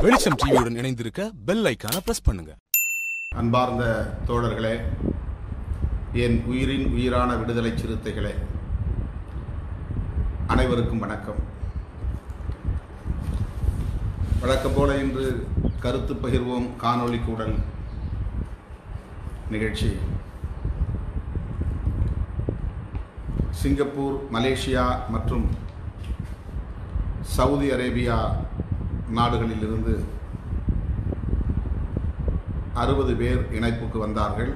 வெளிச்சம் டிவியுடன் இணைந்திருக்க பெல் ஐக்கான பிரஸ் பண்ணுங்க. அன்பார்ந்த தோழர்களே என் உயிரின் உயிரான விடுதலை சிறுத்தைகளே அனைவருக்கும் வணக்கம். வழக்கம் போல இன்று கருத்து பகிர்வோம் காணொளி கூடல் நிகழ்ச்சி. சிங்கப்பூர் மலேசியா மற்றும் சவுதி அரேபியா நாடுகளிலிருந்து அறுபது பேர் இணைப்புக்கு வந்தார்கள்.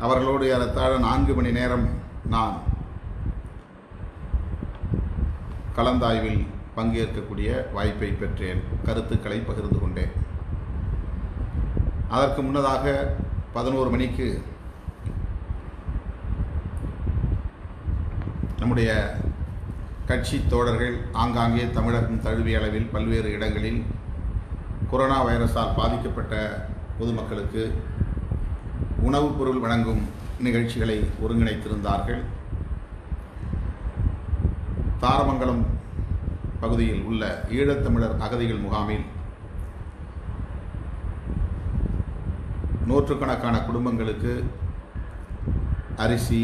அவர்களோடு ஏறத்தாழ நான்கு மணி நேரம் நான் கலந்தாய்வில் பங்கேற்கக்கூடிய வாய்ப்பை பெற்றேன். கருத்துக்களை பகிர்ந்து கொண்டேன். அதற்கு முன்னதாக பதினோரு மணிக்கு நம்முடைய கட்சி தோழர்கள் ஆங்காங்கே தமிழகம் தழுவிய அளவில் பல்வேறு இடங்களில் கொரோனா வைரஸால் பாதிக்கப்பட்ட பொதுமக்களுக்கு உணவுப் பொருள் வழங்கும் நிகழ்ச்சிகளை ஒருங்கிணைத்திருந்தார்கள். தாரமங்கலம் பகுதியில் உள்ள ஈழத்தமிழர் அகதிகள் முகாமில் நூற்றுக்கணக்கான குடும்பங்களுக்கு அரிசி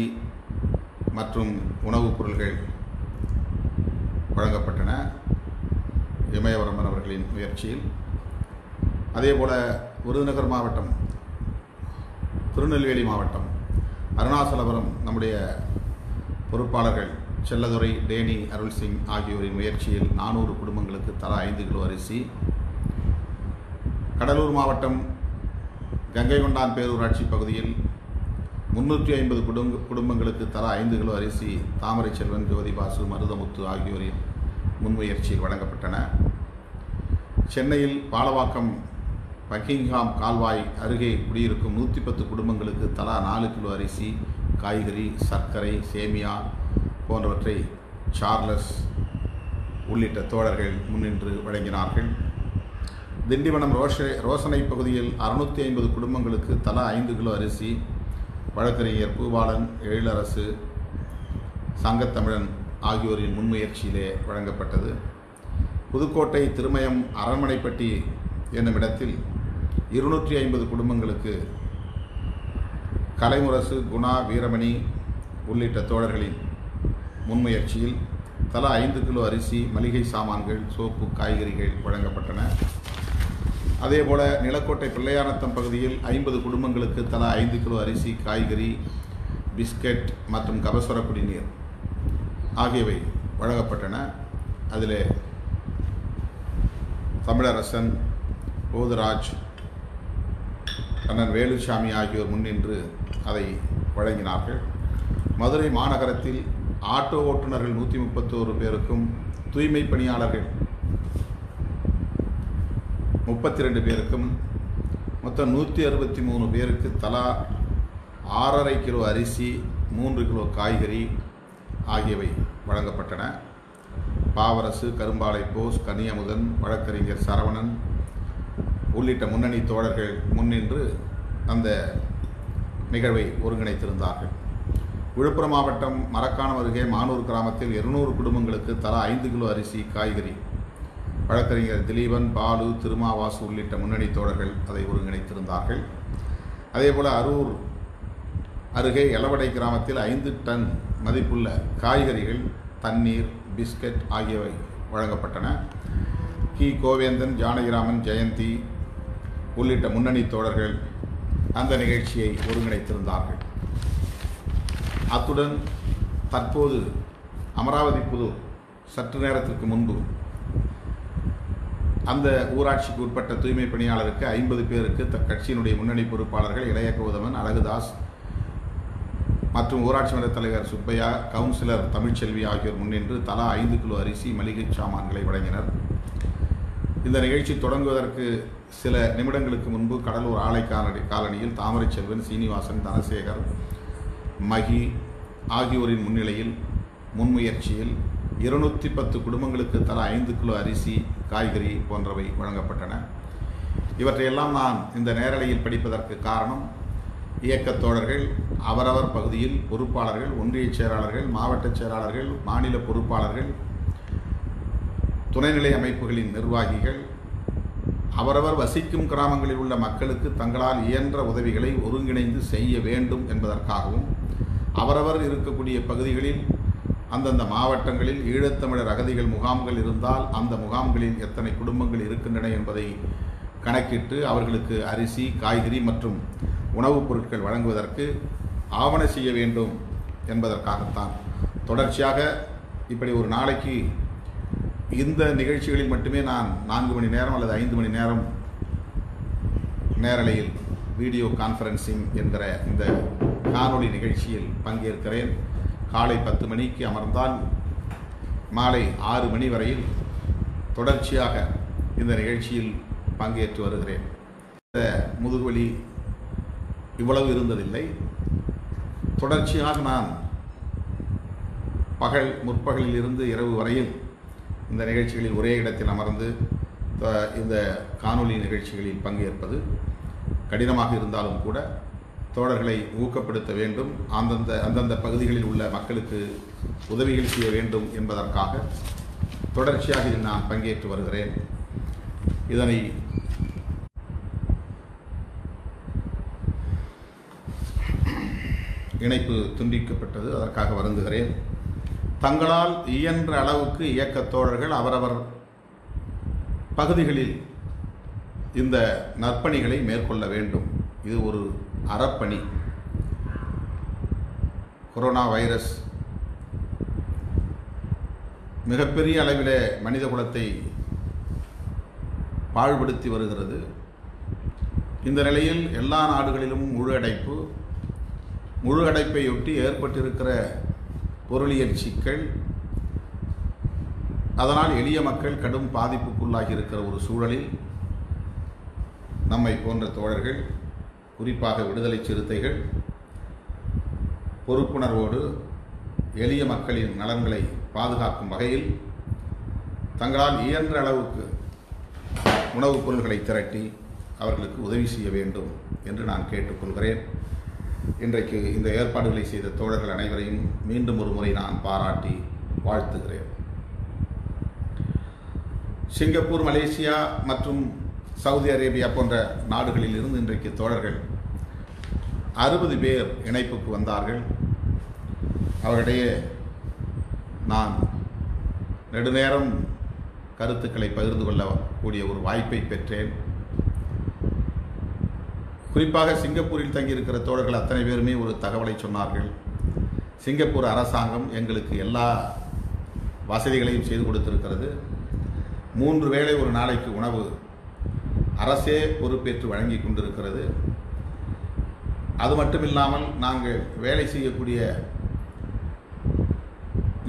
மற்றும் உணவுப் பொருள்கள் வழங்கப்பட்டன இமயவரமன் அவர்களின் முயற்சியில். அதேபோல் விருதுநகர் மாவட்டம் திருநெல்வேலி மாவட்டம் அருணாசலபுரம் நம்முடைய பொறுப்பாளர்கள் செல்லதுரை டேனி அருள் சிங் ஆகியோரின் முயற்சியில் நானூறு குடும்பங்களுக்கு தலா ஐந்து கிலோ அரிசி. கடலூர் மாவட்டம் கங்கை கொண்டான் பேரூராட்சி பகுதியில் முன்னூற்றி ஐம்பது குடும்ப குடும்பங்களுக்கு தலா ஐந்து கிலோ அரிசி தாமரை செல்வன் ஜோதி பாசு மருதமுத்து ஆகியோரின் முன்முயற்சியில் வழங்கப்பட்டன. சென்னையில் பாலவாக்கம் பக்கிங்ஹாம் கால்வாய் அருகே குடியிருக்கும் நூற்றி பத்து குடும்பங்களுக்கு தலா நாலு கிலோ அரிசி காய்கறி சர்க்கரை சேமியா போன்றவற்றை சார்லஸ் உள்ளிட்ட தோழர்கள் முன்னின்று வழங்கினார்கள். திண்டிவனம் ரோஷ ரோசனை பகுதியில் அறுநூற்றி ஐம்பது குடும்பங்களுக்கு தலா ஐந்து கிலோ அரிசி வழக்கறிஞர் பூபாலன் எழிலரசு சங்கத்தமிழன் ஆகியோரின் முன்முயற்சியிலே வழங்கப்பட்டது. புதுக்கோட்டை திருமயம் அரண்மனைப்பட்டி என்னும் இடத்தில் இருநூற்றி ஐம்பது குடும்பங்களுக்கு கலைமுரசு குணா வீரமணி உள்ளிட்ட தோழர்களின் முன்முயற்சியில் தலா ஐந்து கிலோ அரிசி மளிகை சாமான்கள் சோப்பு காய்கறிகள் வழங்கப்பட்டன. அதேபோல் நிலக்கோட்டை பிள்ளையானத்தம் பகுதியில் ஐம்பது குடும்பங்களுக்கு தலா ஐந்து கிலோ அரிசி காய்கறி பிஸ்கட் மற்றும் கபசுர குடிநீர் ஆகியவை வழங்கப்பட்டன. அதில் தமிழரசன் போதுராஜ் கண்ணன் வேலுசாமி ஆகியோர் முன்னின்று அதை வழங்கினார்கள். மதுரை மாநகரத்தில் ஆட்டோ ஓட்டுநர்கள் நூற்றி முப்பத்தோரு பேருக்கும் தூய்மை பணியாளர்கள் முப்பத்தி ரெண்டு பேருக்கும் மொத்தம் நூற்றி அறுபத்தி மூணு பேருக்கு தலா ஆறரை கிலோ அரிசி மூன்று கிலோ காய்கறி ஆகியவை வழங்கப்பட்டன. பாவரசு கரும்பாலை போஸ் கனியமுதன் வழக்கறிஞர் சரவணன் உள்ளிட்ட முன்னணி தோழர்கள் முன்னின்று அந்த நிகழ்வை ஒருங்கிணைத்திருந்தார்கள். விழுப்புரம் மாவட்டம் மரக்காணம் அருகே மானூர் கிராமத்தில் இருநூறு குடும்பங்களுக்கு தலா ஐந்து கிலோ அரிசி காய்கறி வழக்கறிஞர் திலீபன் பாலு திருமாவாசு உள்ளிட்ட முன்னணி தோழர்கள் அதை ஒருங்கிணைத்திருந்தார்கள். அதேபோல் அரூர் அருகே எலவடை கிராமத்தில் ஐந்து டன் மதிப்புள்ள காய்கறிகள் தண்ணீர் பிஸ்கட் ஆகியவை வழங்கப்பட்டன. கி. கோவேந்தன் ஜானகிராமன் ஜெயந்தி உள்ளிட்ட முன்னணி தோழர்கள் அந்த நிகழ்ச்சியை ஒருங்கிணைத்திருந்தார்கள். அத்துடன் தற்போது அமராவதி புதூர் சற்று நேரத்திற்கு முன்பு அந்த ஊராட்சிக்கு உட்பட்ட தூய்மை பணியாளருக்கு ஐம்பது பேருக்கு த கட்சியினுடைய முன்னணி பொறுப்பாளர்கள் இளைய கௌதமன் அழகுதாஸ் மற்றும் ஊராட்சி மன்ற தலைவர் சுப்பையா கவுன்சிலர் தமிழ்ச்செல்வி ஆகியோர் முன்னின்று தலா ஐந்து கிலோ அரிசி மளிகை சாமான்களை வழங்கினர். இந்த நிகழ்ச்சி தொடங்குவதற்கு சில நிமிடங்களுக்கு முன்பு கடலூர் ஆலை காலனி காலனியில் தாமரை செல்வன் சீனிவாசன் தனசேகர் மகி ஆகியோரின் முன்னிலையில் முன்முயற்சியில் இருநூற்றி பத்து குடும்பங்களுக்கு தலா ஐந்து கிலோ அரிசி காய்கறி போன்றவை வழங்கப்பட்டன. இவற்றையெல்லாம் நான் இந்த நேரலையில் படிப்பதற்கு காரணம் இயக்கத் தோழர்கள் அவரவர் பகுதியில் பொறுப்பாளர்கள் ஒன்றிய செயலாளர்கள் மாவட்ட செயலாளர்கள் மாநில பொறுப்பாளர்கள் துணைநிலை அமைப்புகளின் நிர்வாகிகள் அவரவர் வசிக்கும் கிராமங்களில் உள்ள மக்களுக்கு தங்களால் இயன்ற உதவிகளை ஒருங்கிணைந்து செய்ய வேண்டும் என்பதற்காகவும் அவரவர் இருக்கக்கூடிய பகுதிகளில் அந்தந்த மாவட்டங்களில் ஈழத்தமிழர் அகதிகள் முகாம்கள் இருந்தால் அந்த முகாம்களில் எத்தனை குடும்பங்கள் இருக்கின்றன என்பதை கணக்கிட்டு அவர்களுக்கு அரிசி காய்கறி மற்றும் உணவுப் பொருட்கள் வழங்குவதற்கு ஆவண செய்ய வேண்டும் என்பதற்காகத்தான். தொடர்ச்சியாக இப்படி ஒரு நாளைக்கு இந்த நிகழ்ச்சிகளில் மட்டுமே நான் நான்கு மணி நேரம் அல்லது ஐந்து மணி நேரம் நேரலையில் வீடியோ கான்ஃபரன்சிங் என்கிற இந்த காணொளி நிகழ்ச்சியில் பங்கேற்கிறேன். காலை பத்து மணிக்கு அமர்ந்தால் மாலை ஆறு மணி வரையில் தொடர்ச்சியாக இந்த நிகழ்ச்சியில் பங்கேற்று வருகிறேன். இந்த முதுகுவலி இவ்வளவு இருந்ததில்லை. தொடர்ச்சியாக நான் பகல் முற்பகலில் இருந்து இரவு வரையில் இந்த நிகழ்ச்சிகளில் ஒரே இடத்தில் அமர்ந்து த- இந்த காணொளி நிகழ்ச்சிகளில் பங்கேற்பது கடினமாக இருந்தாலும் கூட தோழர்களை ஊக்கப்படுத்த வேண்டும். அந்தந்த அந்தந்த பகுதிகளில் உள்ள மக்களுக்கு உதவிகள் செய்ய வேண்டும் என்பதற்காக தொடர்ச்சியாக இதில் நான் பங்கேற்று வருகிறேன். இதனை இணைப்பு துண்டிக்கப்பட்டது. அதற்காக வருந்துகிறேன். தங்களால் இயன்ற அளவுக்கு இயக்கத் தோழர்கள் அவரவர் பகுதிகளில் இந்த நற்பணிகளை மேற்கொள்ள வேண்டும். இது ஒரு அறப்பணி. Corona virus. மிகப்பெரிய அளவிலே மனித குலத்தை பாழ்படுத்தி வருகிறது. இந்த நிலையில் எல்லா நாடுகளிலும் முழு அடைப்பு முழு அடைப்பையொட்டி ஏற்பட்டிருக்கிற பொருளியல் சிக்கல் அதனால் எளிய மக்கள் கடும் பாதிப்புக்குள்ளாகி இருக்கிற ஒரு சூழலில் நம்மை போன்ற தோழர்கள் குறிப்பாக விடுதலை சிறுத்தைகள் பொறுப்புணர்வோடு எளிய மக்களின் நலன்களை பாதுகாக்கும் வகையில் தங்களால் இயன்ற அளவுக்கு உணவுப் பொருள்களை திரட்டி அவர்களுக்கு உதவி செய்ய வேண்டும் என்று நான் கேட்டுக்கொள்கிறேன். இன்றைக்கு இந்த ஏற்பாடுகளை செய்த தோழர்கள் அனைவரையும் மீண்டும் ஒரு முறை நான் பாராட்டி வாழ்த்துகிறேன். சிங்கப்பூர் மலேசியா மற்றும் சவுதி அரேபியா போன்ற நாடுகளில் இருந்து இன்றைக்கு தோழர்கள் அறுபது பேர் இணைப்புக்கு வந்தார்கள். அவரிடையே நான் நெடுநேரம் கருத்துக்களை பகிர்ந்து கொள்ளக்கூடிய ஒரு வாய்ப்பை பெற்றேன். குறிப்பாக சிங்கப்பூரில் தங்கியிருக்கிற தோழர்கள் அத்தனை பேருமே ஒரு தகவலை சொன்னார்கள். சிங்கப்பூர் அரசாங்கம் எங்களுக்கு எல்லா வசதிகளையும் செய்து கொடுத்திருக்கிறது. மூன்று வேளை ஒரு நாளைக்கு உணவு அரசே பொறுப்பேற்று வழங்கி கொண்டிருக்கிறது. அது மட்டுமில்லாமல் நாங்கள் வேலை செய்யக்கூடிய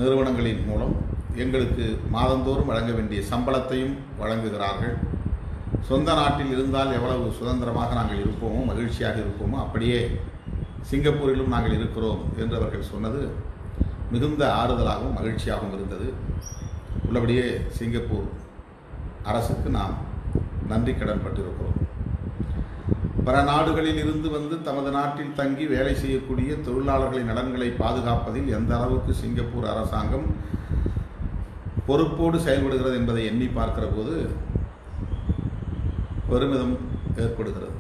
நிறுவனங்களின் மூலம் எங்களுக்கு மாதந்தோறும் வழங்க வேண்டிய சம்பளத்தையும் வழங்குகிறார்கள். சொந்த நாட்டில் இருந்தால் எவ்வளவு சுதந்திரமாக நாங்கள் இருப்போமோ மகிழ்ச்சியாக இருப்போமோ அப்படியே சிங்கப்பூரிலும் நாங்கள் இருக்கிறோம் என்று அவர்கள் சொன்னது மிகுந்த ஆறுதலாகவும் மகிழ்ச்சியாகவும் இருந்தது. உள்ளபடியே சிங்கப்பூர் அரசுக்கு நாம் நன்றி கடன் பட்டிருக்கிறோம் பிற நாடுகளில் இருந்து வந்து தமது நாட்டில் தங்கி வேலை செய்யக்கூடிய தொழிலாளர்களின் நலன்களை பாதுகாப்பதில் எந்த அளவுக்கு சிங்கப்பூர் அரசாங்கம் பொறுப்போடு செயல்படுகிறது என்பதை எண்ணி பார்க்கிற போது பெருமிதம் ஏற்படுகிறது.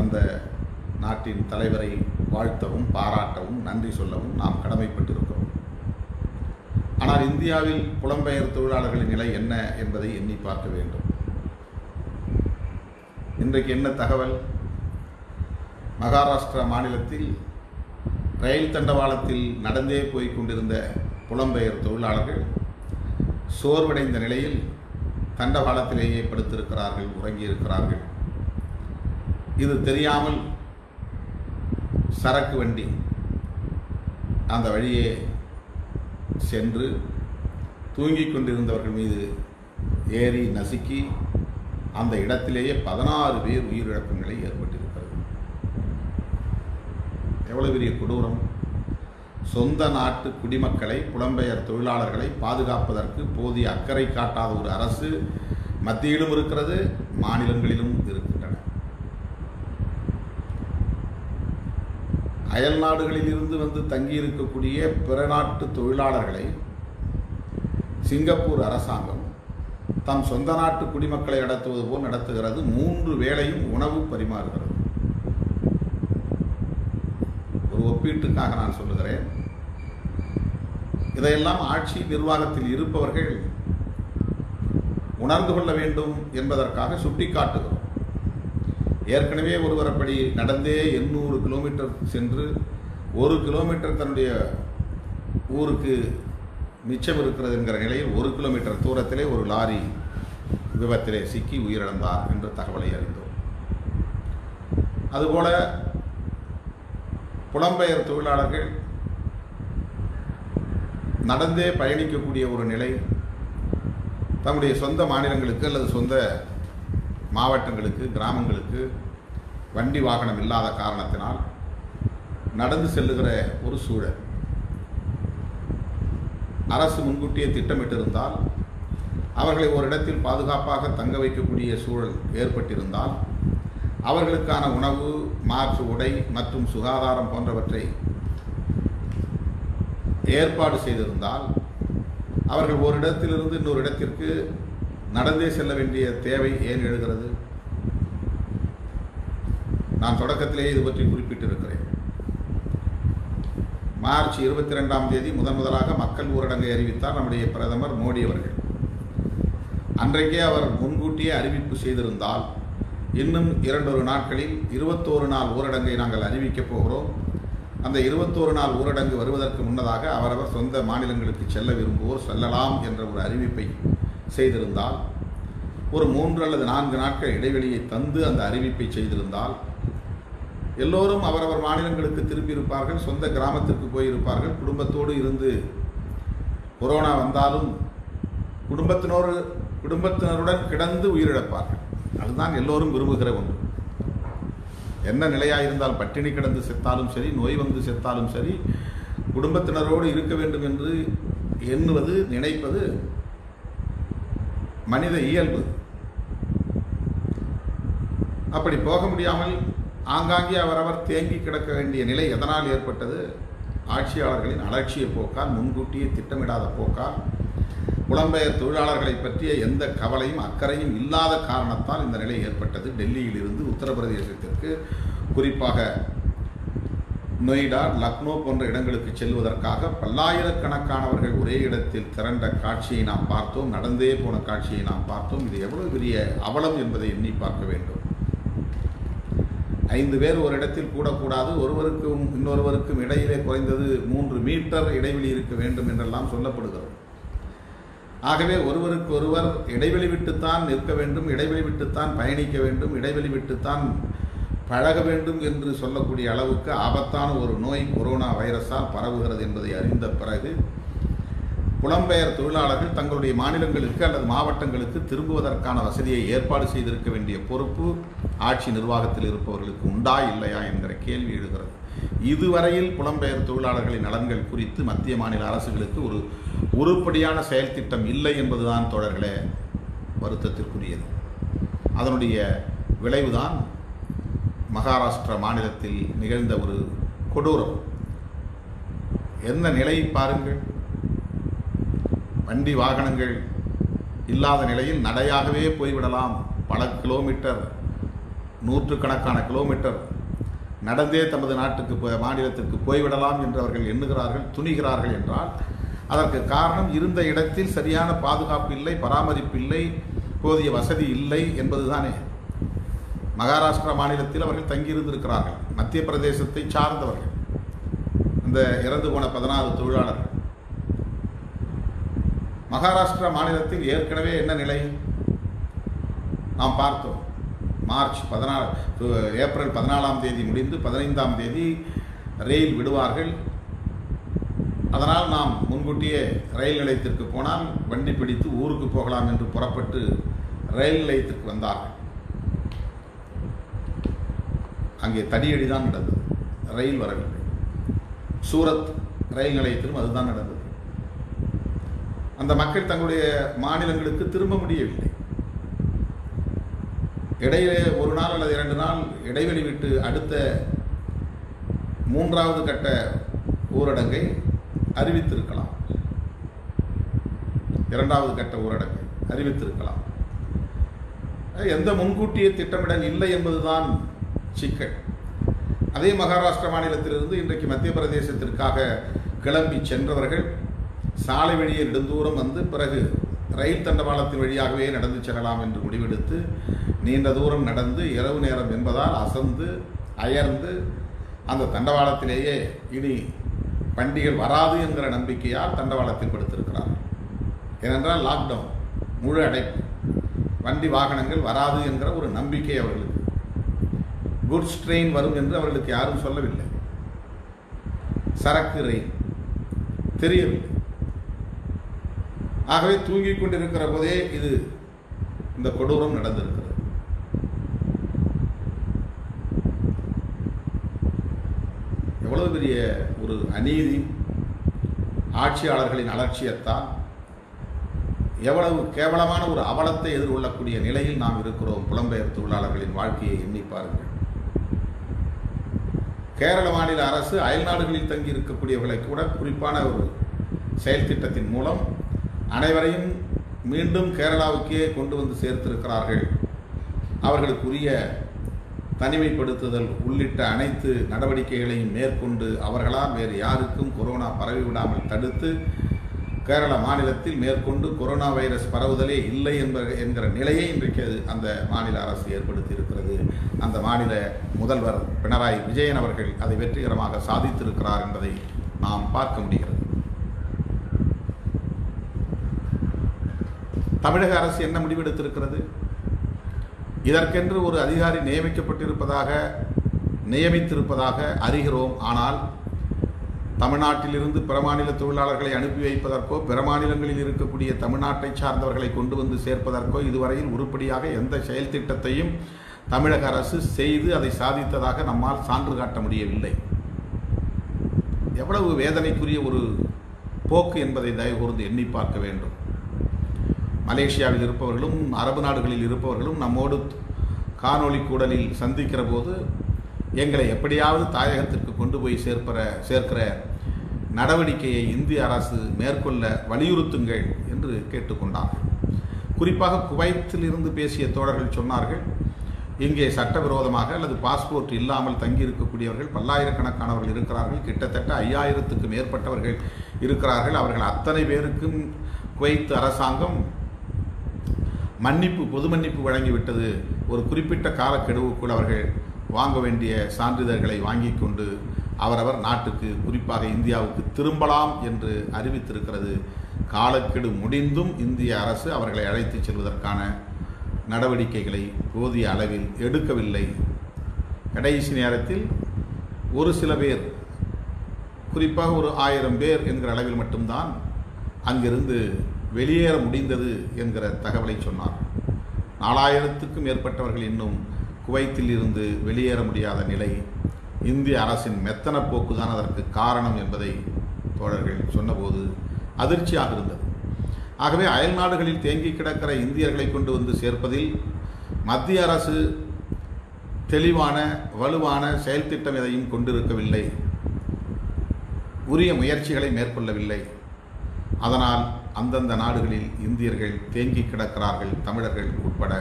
அந்த நாட்டின் தலைவரை வாழ்த்தவும் பாராட்டவும் நன்றி சொல்லவும் நாம் கடமைப்பட்டிருக்கிறோம். ஆனால் இந்தியாவில் புலம்பெயர் தொழிலாளர்களின் நிலை என்ன என்பதை எண்ணி பார்க்க வேண்டும். இன்றைக்கு என்ன தகவல்? மகாராஷ்டிரா மாநிலத்தில் ரயில் தண்டவாளத்தில் நடந்தே போய் கொண்டிருந்த புலம்பெயர் தொழிலாளர்கள் சோர்வடைந்த நிலையில் தண்டவாளத்திலேயே படுத்திருக்கிறார்கள் உறங்கியிருக்கிறார்கள். இது தெரியாமல் சரக்கு வண்டி அந்த வழியே சென்று தூங்கிக் கொண்டிருந்தவர்கள் மீது ஏறி நசுக்கி அந்த இடத்திலேயே பதினாறு பேர் உயிரிழப்பு நிலை ஏற்பட்டிருக்கிறது. எவ்வளவு பெரிய கொடூரம்? சொந்த நாட்டு குடிமக்களை புலம்பெயர் தொழிலாளர்களை பாதுகாப்பதற்கு போதிய அக்கறை காட்டாத ஒரு அரசு மத்தியிலும் இருக்கிறது மாநிலங்களிலும் இருக்கின்றன. அயல் நாடுகளில் இருந்து வந்து தங்கியிருக்கக்கூடிய பிற நாட்டு தொழிலாளர்களை சிங்கப்பூர் அரசாங்கம் தம் சொந்த நாட்டு குடிமக்களை நடத்துவது போல் நடத்துகிறது. மூன்று வேளையும் உணவு பரிமாறுகிறது. ஒரு ஒப்பீட்டுக்காக நான் சொல்லுகிறேன். இதையெல்லாம் ஆட்சி நிர்வாகத்தில் இருப்பவர்கள் உணர்ந்து கொள்ள வேண்டும் என்பதற்காக சுட்டிக்காட்டுகிறோம். ஏற்கனவே ஒருவர் அப்படி நடந்தே எண்ணூறு கிலோமீட்டர் சென்று ஒரு கிலோமீட்டர் தன்னுடைய ஊருக்கு மிச்சம் இருக்கிறது என்கிற நிலையில் ஒரு கிலோமீட்டர் தூரத்திலே ஒரு லாரி விபத்திலே சிக்கி உயிரிழந்தார் என்ற தகவலை அறிந்தோம். அதுபோல புலம்பெயர் தொழிலாளர்கள் நடந்தே பயணிக்கக்கூடிய ஒரு நிலை தம்முடைய சொந்த மாநிலங்களுக்கு அல்லது சொந்த மாவட்டங்களுக்கு கிராமங்களுக்கு வண்டி வாகனம் இல்லாத காரணத்தினால் நடந்து செல்லுகிற ஒரு சூழல். அரசு முன்கூட்டியே திட்டமிட்டிருந்தால் அவர்களை ஒரு இடத்தில் பாதுகாப்பாக தங்க வைக்கக்கூடிய சூழல் ஏற்பட்டிருந்தால் அவர்களுக்கான உணவு மாற்று உடை மற்றும் சுகாதாரம் போன்றவற்றை ஏற்பாடு செய்திருந்தால் அவர்கள் ஒரு இடத்திலிருந்து இன்னொரு இடத்திற்கு நடந்தே செல்ல வேண்டிய தேவை ஏன் எழுகிறது? நான் தொடக்கத்திலேயே இது பற்றி குறிப்பிட்டிருக்கிறேன். மார்ச் இருபத்தி ரெண்டாம் தேதி முதன் முதலாக மக்கள் ஊரடங்கை அறிவித்தார் நம்முடைய பிரதமர் மோடி அவர்கள். அன்றைக்கே அவர் முன்கூட்டியே அறிவிப்பு செய்திருந்தால் இன்னும் இரண்டொரு நாட்களில் இருபத்தோரு நாள் ஊரடங்கை நாங்கள் அறிவிக்கப் போகிறோம். அந்த இருபத்தோரு நாள் ஊரடங்கு வருவதற்கு முன்னதாக அவரவர் சொந்த மாநிலங்களுக்கு செல்ல விரும்புவோர் செல்லலாம் என்ற ஒரு அறிவிப்பை செய்திருந்தால் ஒரு மூன்று அல்லது நான்கு நாட்கள் இடைவெளியை தந்து அந்த அறிவிப்பை செய்திருந்தால் எல்லோரும் அவரவர் மாநிலங்களுக்கு திரும்பியிருப்பார்கள் சொந்த கிராமத்திற்கு போயிருப்பார்கள் குடும்பத்தோடு இருந்து கொரோனா வந்தாலும் குடும்பத்தினோடு குடும்பத்தினருடன் கிடந்து உயிரிழப்பார்கள். அதுதான் எல்லோரும் விரும்புகிற ஒன்று. என்ன நிலையாக இருந்தால் பட்டினி கிடந்து செத்தாலும் சரி நோய் வந்து செத்தாலும் சரி குடும்பத்தினரோடு இருக்க வேண்டும் என்று எண்ணுவது நினைப்பது மனித இயல்பு. அப்படி போக முடியாமல் ஆங்காங்கே அவரவர் தேங்கி கிடக்க வேண்டிய நிலை எதனால் ஏற்பட்டது? ஆட்சியாளர்களின் அலட்சிய போக்கால் முன்கூட்டியே திட்டமிடாத போக்கால் புலம்பெயர் தொழிலாளர்களை பற்றிய எந்த கவலையும் அக்கறையும் இல்லாத காரணத்தால் இந்த நிலை ஏற்பட்டது. டெல்லியிலிருந்து உத்தரப்பிரதேசத்திற்கு குறிப்பாக நொய்டா லக்னோ போன்ற இடங்களுக்கு செல்வதற்காக பல்லாயிரக்கணக்கானவர்கள் ஒரே இடத்தில் திரண்ட காட்சியை நாம் பார்த்தோம். நடந்தே போன காட்சியை நாம் பார்த்தோம். இது எவ்வளவு பெரிய அவலம் என்பதை எண்ணி பார்க்க வேண்டும். ஐந்து பேர் ஒரு இடத்தில் கூடக்கூடாது. ஒருவருக்கும் இன்னொருவருக்கும் இடையிலே குறைந்தது மூன்று மீட்டர் இடைவெளி இருக்க வேண்டும் என்றெல்லாம் சொல்லப்படுகிறது. ஆகவே ஒருவருக்கு ஒருவர் இடைவெளி விட்டுத்தான் நிற்க வேண்டும் இடைவெளி விட்டுத்தான் பயணிக்க வேண்டும் இடைவெளி விட்டுத்தான் பழக வேண்டும் என்று சொல்லக்கூடிய அளவுக்கு ஆபத்தான ஒரு நோய் கொரோனா வைரஸால் பரவுகிறது என்பதை அறிந்த பிறகு புலம்பெயர் தொழிலாளர்கள் தங்களுடைய மாநிலங்களுக்கு அல்லது மாவட்டங்களுக்கு திரும்புவதற்கான வசதியை ஏற்பாடு செய்திருக்க வேண்டிய பொறுப்பு ஆட்சி நிர்வாகத்தில் இருப்பவர்களுக்கு உண்டா இல்லையா என்கிற கேள்வி எழுகிறது. இதுவரையில் புலம்பெயர் தொழிலாளர்களின் நலன்கள் குறித்து மத்திய மாநில அரசுகளுக்கு ஒரு உருப்படியான செயல் திட்டம் இல்லை என்பதுதான் தொடர்களே வருத்தத்திற்குரியது. அதனுடைய விளைவுதான் மகாராஷ்டிரா மாநிலத்தில் நிகழ்ந்த ஒரு கொடூரம். எந்த நிலையை பாருங்கள். வண்டி வாகனங்கள் இல்லாத நிலையில் நடையாகவே போய்விடலாம். பல கிலோமீட்டர் நூற்றுக்கணக்கான கிலோமீட்டர் நடந்தே தமது நாட்டுக்கு போய் மாநிலத்திற்கு போய்விடலாம் என்று அவர்கள் எண்ணுகிறார்கள் துணிகிறார்கள் என்றால் அதற்கு காரணம் இருந்த இடத்தில் சரியான பாதுகாப்பு இல்லை பராமரிப்பு இல்லை போதிய வசதி இல்லை என்பதுதானே. மகாராஷ்டிரா மாநிலத்தில் அவர்கள் தங்கியிருந்திருக்கிறார்கள் மத்திய பிரதேசத்தை சார்ந்தவர்கள். இந்த இறந்து போன பதினாறு தொழிலாளர்கள். மகாராஷ்டிரா மாநிலத்தில் ஏற்கனவே என்ன நிலை? நாம் பார்த்தோம். மார்ச் பதினாறு ஏப்ரல் பதினாலாம் தேதி முடிந்து பதினைந்தாம் தேதி ரயில் விடுவார்கள். அதனால் நாம் முன்கூட்டியே ரயில் நிலையத்திற்கு போனால் வண்டி பிடித்து ஊருக்கு போகலாம் என்று புறப்பட்டு ரயில் நிலையத்திற்கு வந்தார்கள். அங்கே தடியடி தான் நடந்தது. ரயில் வரவில்லை. சூரத் ரயில் நிலையத்திலும் அதுதான் நடந்தது. அந்த மக்கள் தங்களுடைய மாநிலங்களுக்கு திரும்ப முடியவில்லை. இடையிலே ஒரு நாள் அல்லது இரண்டு நாள் இடைவெளி விட்டு அடுத்த மூன்றாவது கட்ட ஊரடங்கை அறிவித்திருக்கலாம். இரண்டாவது கட்ட ஊரடங்கை அறிவித்திருக்கலாம். எந்த முன்கூட்டிய திட்டமிடல் இல்லை என்பதுதான் சிக்கல். அதே மகாராஷ்டிரா மாநிலத்திலிருந்து இன்றைக்கு மத்திய பிரதேசத்திற்காக கிளம்பி சென்றவர்கள் சாலை வழியே நெடுந்தூரம் வந்து பிறகு ரயில் தண்டவாளத்தின் வழியாகவே நடந்து செல்லலாம் என்று முடிவெடுத்து நீண்ட தூரம் நடந்து இரவு நேரம் என்பதால் அசந்து அயர்ந்து அந்த தண்டவாளத்திலேயே இனி வண்டிகள் வராது என்கிற நம்பிக்கையால் தண்டவாளத்தில் படுத்திருக்கிறார். ஏனென்றால் லாக்டவுன் முழு அடைப்பு வண்டி வாகனங்கள் வராது என்கிற ஒரு நம்பிக்கை அவர்களுக்கு. குட்ஸ் ட்ரெயின் வரும் என்று அவர்களுக்கு யாரும் சொல்லவில்லை. சரக்கு ரயில் தெரியவில்லை. ஆகவே தூங்கிக் கொண்டிருக்கிற போதே இது இந்த கொடூரம் நடந்திருக்கிறது. எவ்வளோ பெரிய ஒரு அநீதி ஆட்சியாளர்களின் அலட்சியத்தால் எவ்வளவு கேவலமான ஒரு அவலத்தை எதிர்கொள்ளக்கூடிய நிலையில் நாம் இருக்கிறோம் புலம்பெயர் தொழிலாளர்களின் வாழ்க்கையை எண்ணி பாருங்கள். கேரள மாநில அரசு அயல்நாடுகளில் தங்கி இருக்கக்கூடியவர்களை கூட குறிப்பான ஒரு செயல் திட்டத்தின் மூலம் அனைவரையும் மீண்டும் கேரளாவுக்கே கொண்டு வந்து சேர்த்திருக்கிறார்கள். அவர்களுக்குரிய தனிமைப்படுத்துதல் உள்ளிட்ட அனைத்து நடவடிக்கைகளையும் மேற்கொண்டு அவர்களால் வேறு யாருக்கும் கொரோனா பரவிவிடாமல் தடுத்து கேரள மாநிலத்தில் மேற்கொண்டு கொரோனா வைரஸ் பரவுதலே இல்லை என்ப என்கிற நிலையை இன்றைக்கு அந்த மாநில அரசு ஏற்படுத்தியிருக்கிறது. அந்த மாநில முதல்வர் பினராயி விஜயன் அவர்கள் அதை வெற்றிகரமாக சாதித்திருக்கிறார் என்பதை நாம் பார்க்க முடிகிறது. தமிழக அரசு என்ன முடிவெடுத்திருக்கிறது? இதற்கென்று ஒரு அதிகாரி நியமிக்கப்பட்டிருப்பதாக நியமித்திருப்பதாக அறிகிறோம். ஆனால் தமிழ்நாட்டிலிருந்து பிற மாநில தொழிலாளர்களை அனுப்பி வைப்பதற்கோ பிற மாநிலங்களில் இருக்கக்கூடிய தமிழ்நாட்டை சார்ந்தவர்களை கொண்டு வந்து சேர்ப்பதற்கோ இதுவரையில் உருப்படியாக எந்த செயல் திட்டத்தையும் தமிழக அரசு செய்து அதை சாதித்ததாக நம்மால் சான்று காட்ட முடியவில்லை. எவ்வளவு வேதனைக்குரிய ஒரு போக்கு என்பதை தயவு கூர்ந்து எண்ணி பார்க்க வேண்டும். மலேசியாவில் இருப்பவர்களும் அரபு நாடுகளில் இருப்பவர்களும் நம்மோடு காணொளி கூடலில் சந்திக்கிற போது எங்களை எப்படியாவது தாயகத்திற்கு கொண்டு போய் சேர்ப்பற சேர்க்கிற நடவடிக்கையை இந்திய அரசு மேற்கொள்ள வலியுறுத்துங்கள் என்று கேட்டுக்கொண்டார். குறிப்பாக குவைத்திலிருந்து பேசிய தோழர்கள் சொன்னார்கள் இங்கே சட்டவிரோதமாக அல்லது பாஸ்போர்ட் இல்லாமல் தங்கியிருக்கக்கூடியவர்கள் பல்லாயிரக்கணக்கானவர்கள் இருக்கிறார்கள் கிட்டத்தட்ட ஐயாயிரத்துக்கு மேற்பட்டவர்கள் இருக்கிறார்கள். அவர்கள் அத்தனை பேருக்கும் குவைத் அரசாங்கம் மன்னிப்பு பொது மன்னிப்பு வழங்கிவிட்டது. ஒரு குறிப்பிட்ட காலக்கெடுவுக்குள் அவர்கள் வாங்க வேண்டிய சான்றிதழ்களை வாங்கி கொண்டு அவரவர் நாட்டுக்கு குறிப்பாக இந்தியாவுக்கு திரும்பலாம் என்று அறிவித்திருக்கிறது. காலக்கெடு முடிந்தும் இந்திய அரசு அவர்களை அழைத்துச் செல்வதற்கான நடவடிக்கைகளை போதிய அளவில் எடுக்கவில்லை. கடைசி நேரத்தில் ஒரு சில பேர் குறிப்பாக ஒரு ஆயிரம் பேர் என்கிற அளவில் மட்டும்தான் அங்கிருந்து வெளியேற முடிந்தது என்கிற தகவலை சொன்னார். நாலாயிரத்துக்கும் மேற்பட்டவர்கள் இன்னும் குவைத்தில் இருந்து வெளியேற முடியாத நிலை. இந்திய அரசின் மெத்தன போக்குதான் அதற்கு காரணம் என்பதை தோழர்கள் சொன்னபோது அதிர்ச்சியாக இருந்தது. ஆகவே அயல் நாடுகளில் தேங்கி கிடக்கிற இந்தியர்களை கொண்டு வந்து சேர்ப்பதில் மத்திய அரசு தெளிவான வலுவான செயல் திட்டம் எதையும் கொண்டிருக்கவில்லை. உரிய முயற்சிகளை மேற்கொள்ளவில்லை. அதனால் அந்தந்த நாடுகளில் இந்தியர்கள் தேங்கி கிடக்கிறார்கள் தமிழர்கள் உட்பட.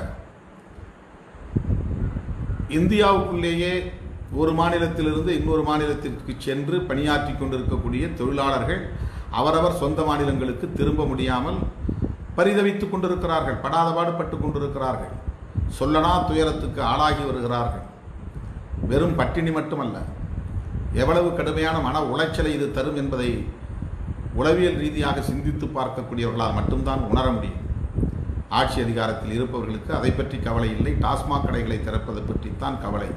இந்தியாவுக்குள்ளேயே ஒரு மாநிலத்திலிருந்து இன்னொரு மாநிலத்திற்கு சென்று பணியாற்றி கொண்டிருக்கக்கூடிய தொழிலாளர்கள் அவரவர் சொந்த மாநிலங்களுக்கு திரும்ப முடியாமல் பரிதவித்துக் கொண்டிருக்கிறார்கள் படாத பாடுபட்டு கொண்டிருக்கிறார்கள். சொல்லனா துயரத்துக்கு ஆளாகி வருகிறார்கள். வெறும் பட்டினி மட்டுமல்ல எவ்வளவு கடுமையான மன உளைச்சலை இது தரும் என்பதை உளவியல் ரீதியாக சிந்தித்து பார்க்கக்கூடியவர்களால் மட்டும்தான் உணர முடியும். ஆட்சி அதிகாரத்தில் இருப்பவர்களுக்கு அதை பற்றி கவலை இல்லை. டாஸ்மாக் கடைகளை திறப்பது பற்றித்தான் கவலை.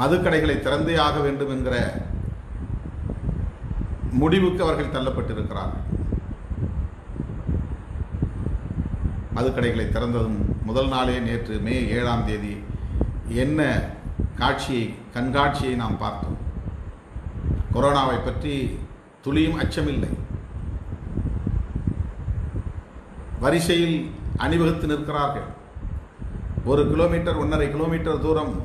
மதுக்கடைகளை திறந்தே ஆக வேண்டும் என்கிற முடிவுக்கு அவர்கள் தள்ளப்பட்டிருக்கிறார்கள். மதுக்கடைகளை திறந்ததும் முதல் நாளே நேற்று மே ஏழாம் தேதி என்ன காட்சியை கண்காட்சியை நாம் பார்த்தோம். கொரோனாவை பற்றி துளியும் அச்சமில்லை. வரிசையில் அணிவகுத்து நிற்கிறார்கள். ஒரு கிலோமீட்டர் ஒன்றரை கிலோமீட்டர் தூரம்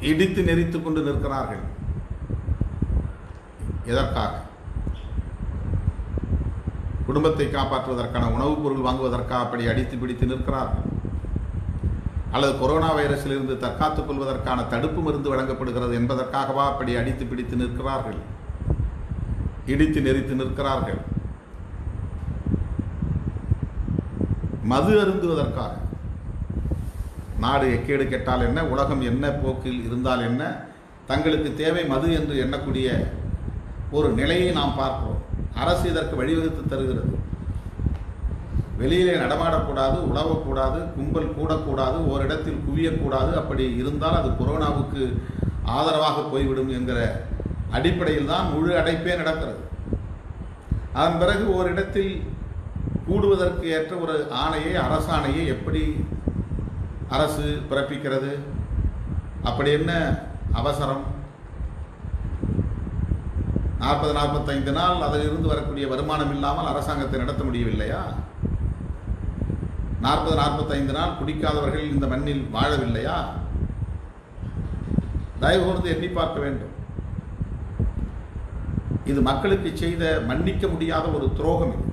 இடித்து நெறித்து கொண்டு நிற்கிறார்கள். எதற்காக? குடும்பத்தை காப்பாற்றுவதற்கான உணவுப் பொருள் வாங்குவதற்காக அப்படி அடித்து பிடித்து நிற்கிறார்கள். அல்லது கொரோனா வைரஸிலிருந்து தற்காத்துக் கொள்வதற்கான தடுப்பு மருந்து வழங்கப்படுகிறது என்பதற்காகவா அப்படி அடித்து பிடித்து நிற்கிறார்கள்? இடித்து நெறித்து நிற்கிறார்கள். மது அருந்துவதற்காக. நாடு எக்கேடு கெட்டால் என்ன? உலகம் என்ன போக்கில் இருந்தால் என்ன? தங்களுக்கு தேவை மது என்று எண்ணக்கூடிய ஒரு நிலையை நாம் பார்க்கிறோம். அரசு இதற்கு வழிவகுத்து தருகிறது. வெளியிலே நடமாடக்கூடாது உழவக்கூடாது கும்பல் கூடக்கூடாது ஓரிடத்தில் குவியக்கூடாது. அப்படி இருந்தால் அது கொரோனாவுக்கு ஆதரவாக போய்விடும் என்கிற அடிப்படையில் தான் முழு அடைப்பே நடக்கிறது. அதன் பிறகு ஓரிடத்தில் கூடுவதற்கு ஏற்ற ஒரு ஆணையை அரசாணையை எப்படி அரசு பிறப்பிக்கிறது? அப்படி என்ன அவசரம்? நாற்பது நாற்பத்தைந்து நாள் அதிலிருந்து வரக்கூடிய வருமானம் இல்லாமல் அரசாங்கத்தை நடத்த முடியவில்லையா? நாற்பது நாற்பத்தைந்து நாள் குடிக்காதவர்கள் இந்த மண்ணில் வாழவில்லையா? தயவு கூர்ந்து எண்ணி பார்க்க வேண்டும். இது மக்களுக்கு செய்த மன்னிக்க முடியாத ஒரு துரோகம் இது.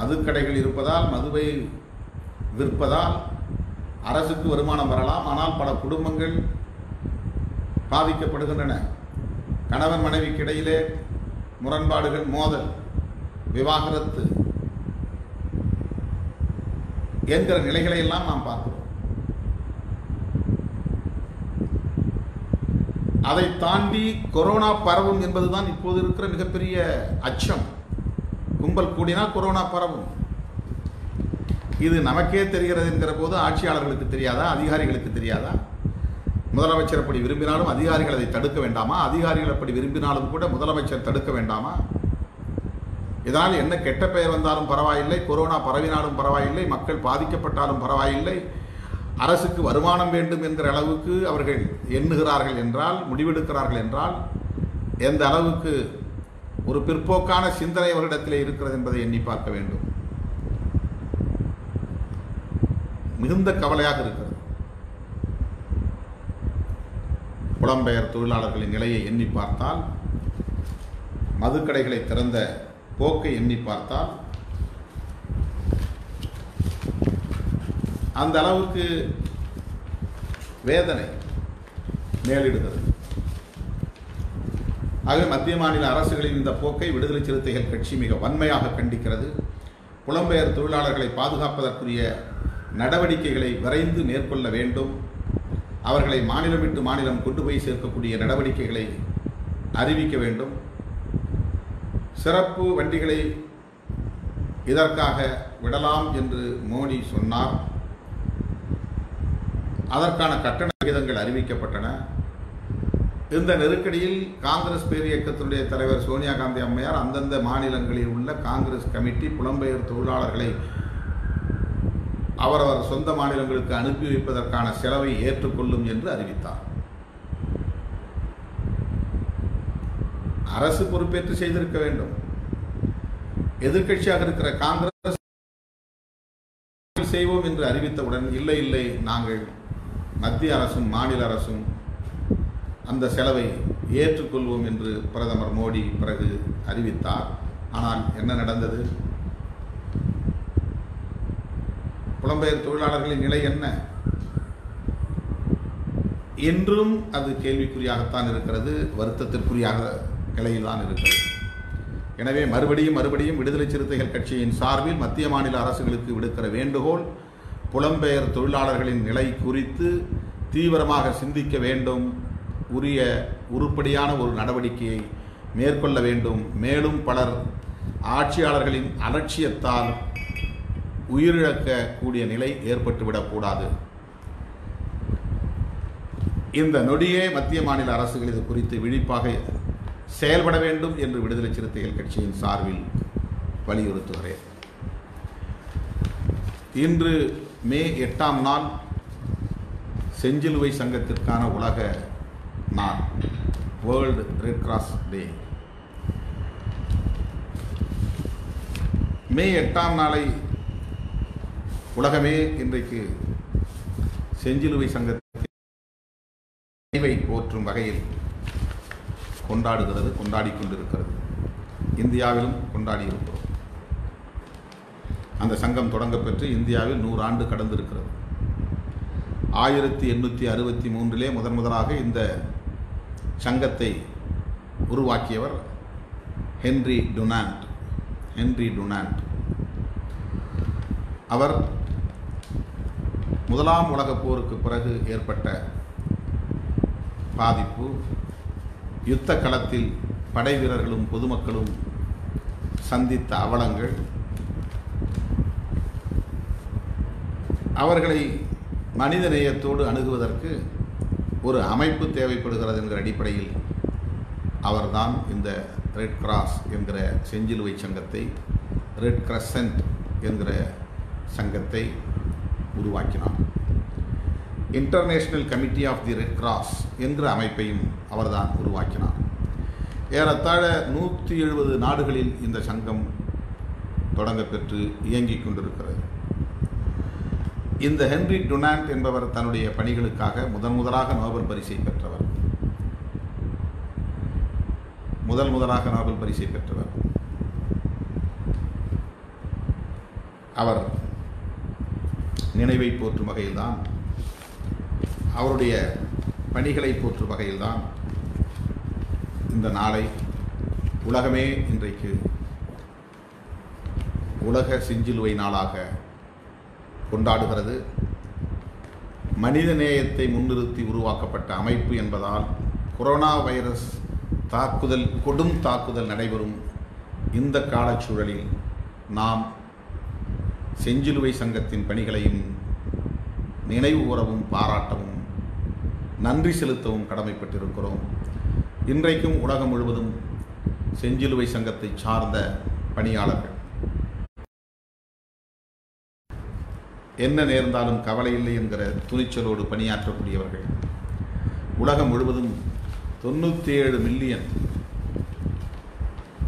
மதுக்கடைகள் இருப்பதால் மதுவை விற்பதால் அரசுக்கு வருமானம் வரலாம். ஆனால் பல குடும்பங்கள் பாதிக்கப்படுகின்றன. கணவன் மனைவிக்கு இடையிலே முரண்பாடுகள் மோதல். விவாகரத்து என்கிற நிலைகளை எல்லாம் நாம் பார்க்கிறோம். அதை தாண்டி கொரோனா பரவும் என்பதுதான் இப்போது இருக்கிற மிகப்பெரிய அச்சம். கும்பல் கூடினால் கொரோனா பரவும். இது நமக்கே தெரிகிறது என்கிற போது ஆட்சியாளர்களுக்கு தெரியாதா? அதிகாரிகளுக்கு தெரியாதா? முதலமைச்சர் அப்படி விரும்பினாலும் அதிகாரிகள் அதை தடுக்க வேண்டாமா? அதிகாரிகள் அப்படி விரும்பினாலும் கூட முதலமைச்சர் தடுக்க வேண்டாமா? இதனால் என்ன கெட்ட பெயர் வந்தாலும் பரவாயில்லை கொரோனா பரவினாலும் பரவாயில்லை மக்கள் பாதிக்கப்பட்டாலும் பரவாயில்லை அரசுக்கு வருமானம் வேண்டும் என்கிற அளவுக்கு அவர்கள் எண்ணுகிறார்கள் என்றால் முடிவெடுக்கிறார்கள் என்றால் எந்த அளவுக்கு ஒரு பிற்போக்கான சிந்தனை அவரிடத்திலே இருக்கிறது என்பதை எண்ணி பார்க்க வேண்டும். மிகுந்த கவலையாக இருக்கிறது. புலம்பெயர் தொழிலாளர்களின் நிலையை எண்ணி பார்த்தால் மதுக்கடைகளை திறந்த போக்கை எண்ணி பார்த்தால் அந்த அளவுக்கு வேதனை மேலிடுகிறது. ஆகவே மத்திய மாநில அரசுகளின் இந்த போக்கை விடுதலை சிறுத்தைகள் கட்சி மிக வன்மையாக கண்டிக்கிறது. புலம்பெயர் தொழிலாளர்களை பாதுகாப்பதற்குரிய நடவடிக்கைகளை விரைந்து மேற்கொள்ள வேண்டும். அவர்களை மாநிலம் விட்டு மாநிலம் கொண்டு போய் சேர்க்கக்கூடிய நடவடிக்கைகளை அறிவிக்க வேண்டும். சிறப்பு வண்டிகளை இதற்காக விடலாம் என்று மோடி சொன்னார். அதற்கான கட்டண விகிதங்கள் அறிவிக்கப்பட்டன. இந்த நெருக்கடியில் காங்கிரஸ் பேரியக்கத்தினுடைய தலைவர் சோனியா காந்தி அம்மையார் அந்தந்த மாநிலங்களில் உள்ள காங்கிரஸ் கமிட்டி புலம்பெயர் தொழிலாளர்களை அவரவர் சொந்த மாநிலங்களுக்கு அனுப்பி வைப்பதற்கான செலவை ஏற்றுக்கொள்ளும் என்று அறிவித்தார். அரசு பொறுப்பேற்று செய்திருக்க வேண்டும். எதிர்க்கட்சியாக இருக்கிற காங்கிரஸ் செய்வோம் என்று அறிவித்தவுடன் இல்லை இல்லை நாங்கள் மத்திய அரசும் மாநில அரசும் அந்த செலவை ஏற்றுக்கொள்வோம் என்று பிரதமர் மோடி பிறகு அறிவித்தார். ஆனால் என்ன நடந்தது? புலம்பெயர் தொழிலாளர்களின் நிலை என்ன? என்றும் அது கேள்விக்குறியாகத்தான் இருக்கிறது வருத்தத்திற்குரியாக நிலையில்தான் இருக்கிறது. எனவே மறுபடியும் மறுபடியும் விடுதலை சிறுத்தைகள் கட்சியின் சார்பில் மத்திய மாநில அரசுகளுக்கு விடுக்கிற வேண்டுகோள் புலம்பெயர் தொழிலாளர்களின் நிலை குறித்து தீவிரமாக சிந்திக்க வேண்டும். உரிய உருப்படியான ஒரு நடவடிக்கையை மேற்கொள்ள வேண்டும். மேலும் பலர் ஆட்சியாளர்களின் அலட்சியத்தால் உயிரிழக்கக்கூடிய நிலை ஏற்பட்டுவிடக்கூடாது. இந்த நொடியே மத்திய மாநில அரசுகள் இது குறித்து விழிப்பாக செயல்பட வேண்டும் என்று விடுதலை சிறுத்தைகள் கட்சியின் சார்பில் வலியுறுத்துகிறேன். இன்று மே எட்டாம் நாள் செஞ்சிலுவை சங்கத்திற்கான உலக நாள் world red cross day May எட்டாம் நாளை உலகமே இன்றைக்கு செஞ்சிலுவை சங்கத்தை போற்றும் வகையில் கொண்டாடுகிறது கொண்டாடி கொண்டிருக்கிறது. இந்தியாவிலும் கொண்டாடி இருக்கிறோம் அந்த சங்கம் தொடங்கப்பெற்று இந்தியாவில் நூறு ஆண்டு கடந்திருக்கிறது. ஆயிரத்தி எண்ணூற்றி அறுபத்தி மூன்றிலே முதன் முதலாக இந்த சங்கத்தை உருவாக்கியவர் ஹென்றி டொனாண்ட் ஹென்றி டொனாண்ட். அவர் முதலாம் உலகப் போருக்கு பிறகு ஏற்பட்ட பாதிப்பு யுத்த களத்தில் படை வீரர்களும் பொதுமக்களும் சந்தித்த அவலங்கள். அவர்களை மனித நேயத்தோடு அணுகுவதற்கு ஒரு அமைப்பு தேவைப்படுகிறது என்கிற அடிப்படையில் அவர்தான் இந்த ரெட் கிராஸ் என்கிற செஞ்சிலுவை சங்கத்தை ரெட் கிரசன்ட் என்கிற சங்கத்தை உருவாக்கினார். International committee of the red cross என்ற அமைப்பையும் அவர்தான் உருவாக்கினார். ஏறத்தாழ நூற்றி எழுபது நாடுகளில் இந்த சங்கம் தொடங்கப்பெற்று இயங்கிக் கொண்டிருக்கிறது. இந்த ஹென்ரி டுனாண்ட் என்பவர் தன்னுடைய பணிகளுக்காக முதன் முதலாக நோபல் பரிசை பெற்றவர். முதல் முதலாக நோபல் பரிசை பெற்றவர். அவர் நினைவை போற்றும் வகையில்தான் அவருடைய பணிகளை போற்றும் வகையில்தான் இந்த நாளை உலகமே இன்றைக்கு உலக செஞ்சிலுவை நாளாக கொண்டாடுகிறது. மனித நேயத்தை முன்னிறுத்தி உருவாக்கப்பட்ட அமைப்பு என்பதால் கொரோனா வைரஸ் தாக்குதல் கொடும் தாக்குதல் நடைபெறும் இந்த காலச்சூழலில் நாம் செஞ்சிலுவை சங்கத்தின் பணிகளையும் நினைவு கூறவும் பாராட்டவும் நன்றி செலுத்தவும் கடமைப்பட்டிருக்கிறோம். இன்றைக்கும் உலகம் முழுவதும் செஞ்சிலுவை சங்கத்தை சார்ந்த பணியாளர்கள். என்ன நேர்ந்தாலும் கவலை இல்லை என்கிற துணிச்சலோடு பணியாற்றக்கூடியவர்கள். உலகம் முழுவதும் தொண்ணூற்றி ஏழு மில்லியன்.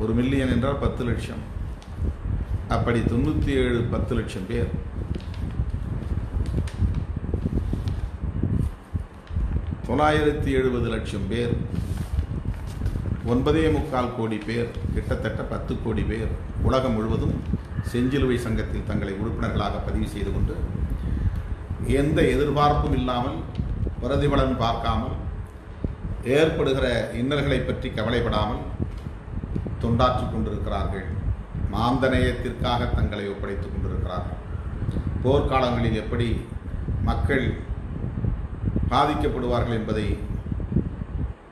ஒரு மில்லியன் என்றால் பத்து லட்சம். அப்படி தொண்ணூற்றி ஏழு பத்து லட்சம் பேர். தொள்ளாயிரத்தி எழுபது லட்சம் பேர். ஒன்பதே முக்கால் கோடி பேர் கிட்டத்தட்ட பத்து கோடி பேர் உலகம் முழுவதும் செஞ்சிலுவை சங்கத்தில் தங்களை உறுப்பினர்களாக பதிவு செய்து கொண்டு எந்த எதிர்பார்ப்பும் இல்லாமல் பிரதிபலன் பார்க்காமல் ஏற்படுகிற இன்னல்களை பற்றி கவலைப்படாமல் தொண்டாற்றிக் கொண்டிருக்கிறார்கள். மாந்தநேயத்திற்காக தங்களை ஒப்படைத்துக் கொண்டிருக்கிறார்கள். போர்க்காலங்களில் எப்படி மக்கள் பாதிக்கப்படுவார்கள் என்பதை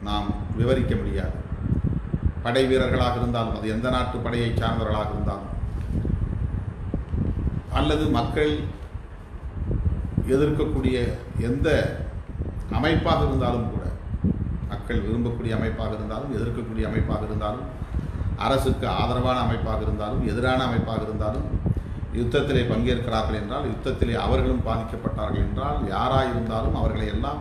நாம் விவரிக்க முடியாது. படை வீரர்களாக இருந்தாலும் அது எந்த நாட்டு படையை சார்ந்தவர்களாக இருந்தாலும் அல்லது மக்கள் எதிர்க்கக்கூடிய எந்த அமைப்பாக இருந்தாலும் கூட மக்கள் விரும்பக்கூடிய அமைப்பாக இருந்தாலும் எதிர்க்கக்கூடிய அமைப்பாக இருந்தாலும் அரசுக்கு ஆதரவான அமைப்பாக இருந்தாலும் எதிரான அமைப்பாக இருந்தாலும் யுத்தத்திலே பங்கேற்கிறார்கள் என்றால் யுத்தத்திலே அவர்களும் பாதிக்கப்பட்டார்கள் என்றால் யாராயிருந்தாலும் அவர்களை எல்லாம்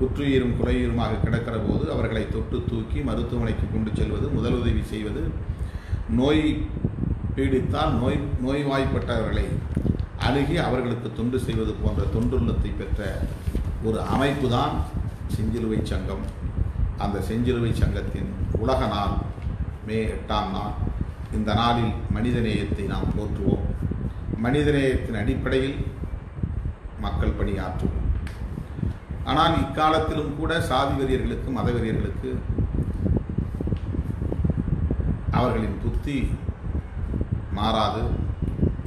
குற்றுயிரும் குறையுருமாக கிடக்கிற போது அவர்களை தொட்டு தூக்கி மருத்துவமனைக்கு கொண்டு செல்வது முதலுதவி செய்வது நோய் பீடித்தால் நோய் நோய்வாய்ப்பட்டவர்களை அணுகி அவர்களுக்கு தொண்டு செய்வது போன்ற தொண்டுள்ளத்தை பெற்ற ஒரு அமைப்பு தான் செஞ்சிலுவை சங்கம். அந்த செஞ்சிலுவை சங்கத்தின் உலக நாள் மே எட்டாம் நாள். இந்த நாளில் மனிதநேயத்தை நாம் போற்றுவோம். மனிதநேயத்தின் அடிப்படையில் மக்கள் பணியாற்றுவோம் ஆனால் இக்காலத்திலும் கூட சாதி வெறியர்களுக்கு மத வெறியர்களுக்கு அவர்களின் புத்தி மாறாது.